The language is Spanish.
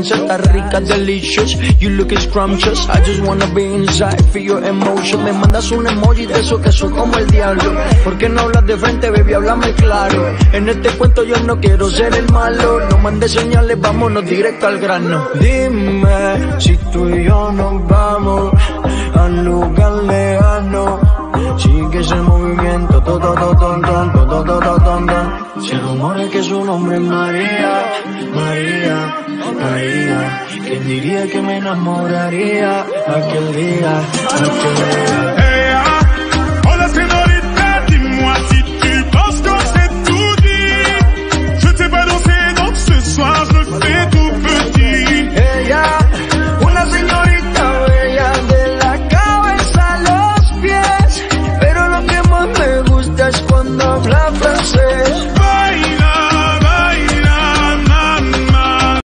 Está rica, delicious, you look scrumptious. I just wanna be inside, feel your emotion. Me mandas un emoji de eso que soy como el diablo. ¿Por qué no hablas de frente, baby? Háblame claro. En este cuento yo no quiero ser el malo. No mandes señales, vámonos directo al grano. Dime si tú y yo nos vamos al lugar lejano. Sigue ese movimiento, todo, todo, todo, todo, todo, todo, todo. Se rumora que su nombre es María, María, María. ¿Quién diría que me enamoraría aquel día, aquel día?